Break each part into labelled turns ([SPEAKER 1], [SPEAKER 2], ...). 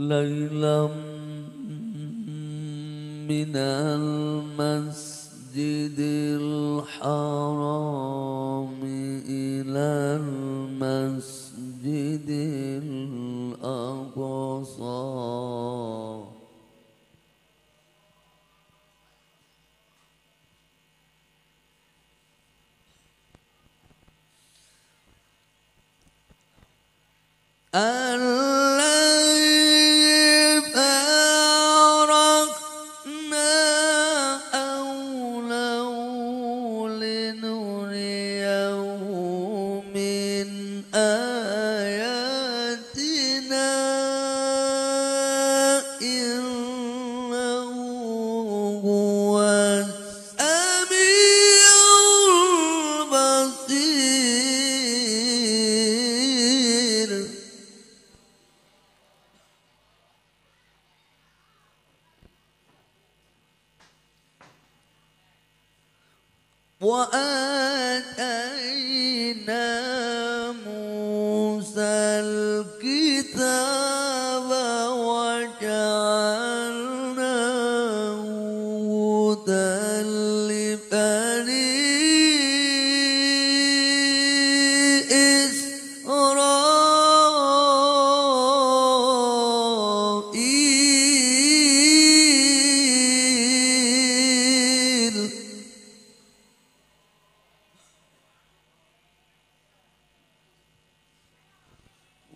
[SPEAKER 1] ليلا من المسجد الحرام إلى المسجد الأقصى. الذي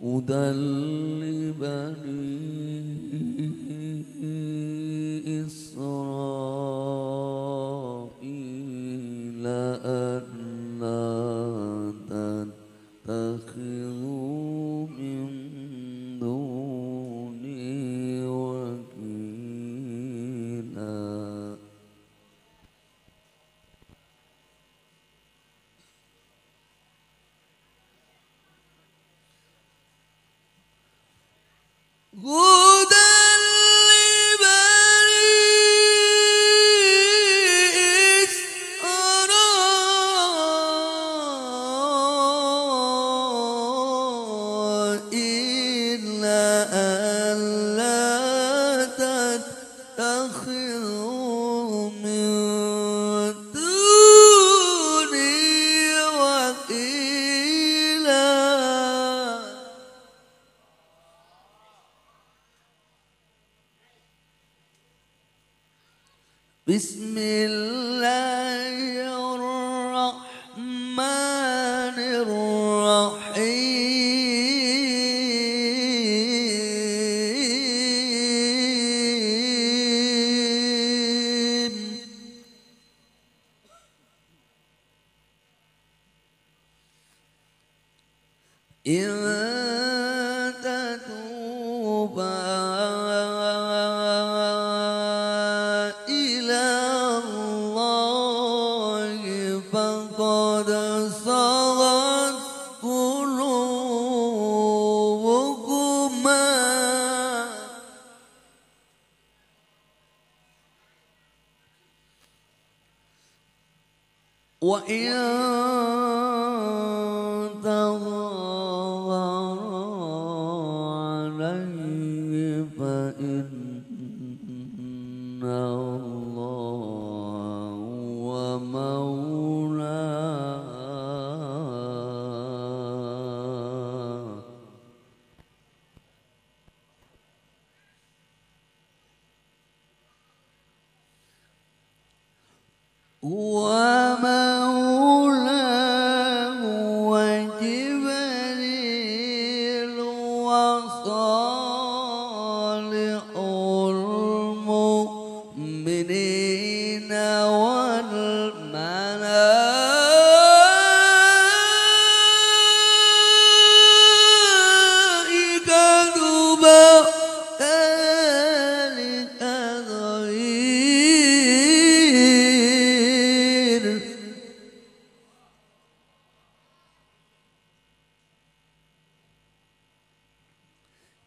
[SPEAKER 1] هدى لبني تتخذوا من دوني وكيلا بسم الله وإن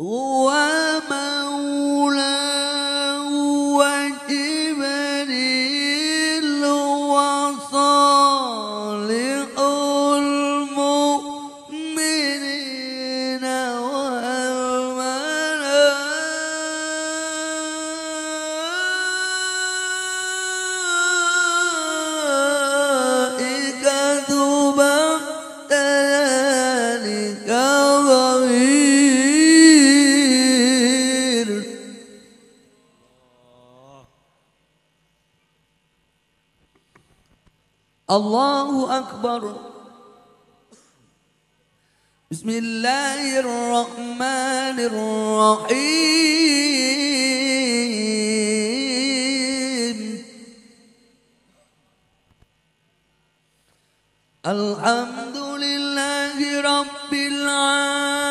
[SPEAKER 1] Ooh. الله أكبر. بسم الله الرحمن الرحيم. الحمد لله رب العالمين.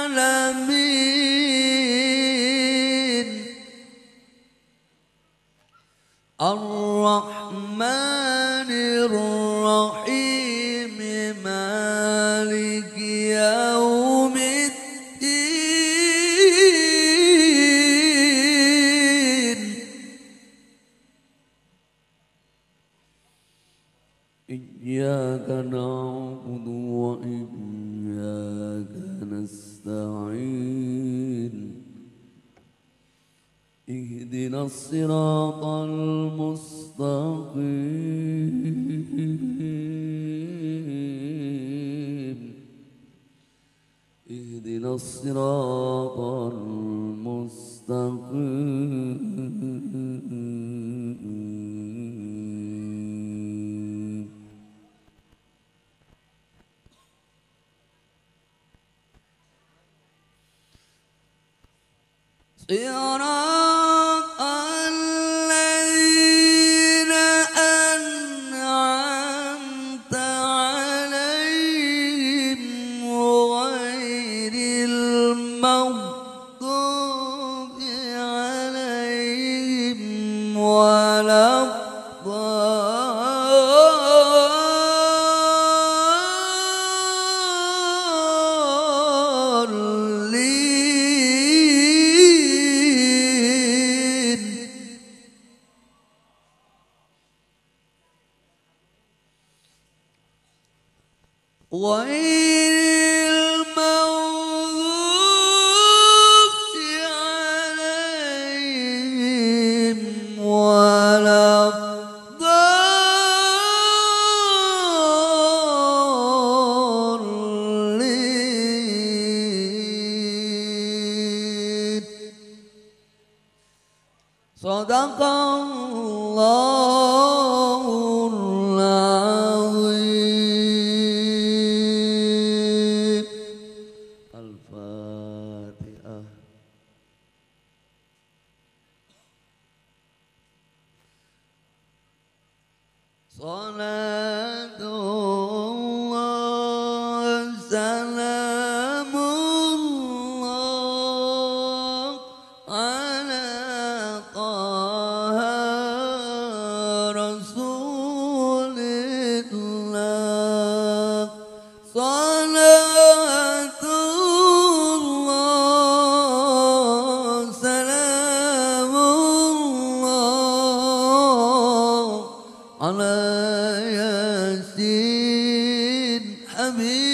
[SPEAKER 1] الصراط المستقيم. اهدنا الصراط المستقيم. المغضوب عليهم ولا الضالين. وإن صدق الله العظيم الفاتحة صلاة الله سلام ياسين حبيب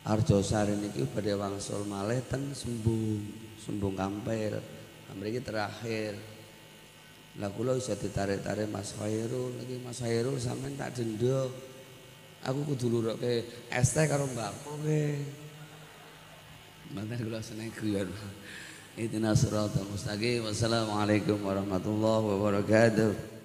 [SPEAKER 1] Arjosari niki badhe wangsul malih ten Sembung, Sembung Kampir. Mriki terakhir. Lah kula iso ditarik-tarik Mas Khairul niki Mas Khairul sampean tak denda. Aku kudu lurukke es teh karo mbakku nggih. Mboten kula seneng guyon. Ihdina siratal mustaqim. Wassalamualaikum warahmatullahi wabarakatuh.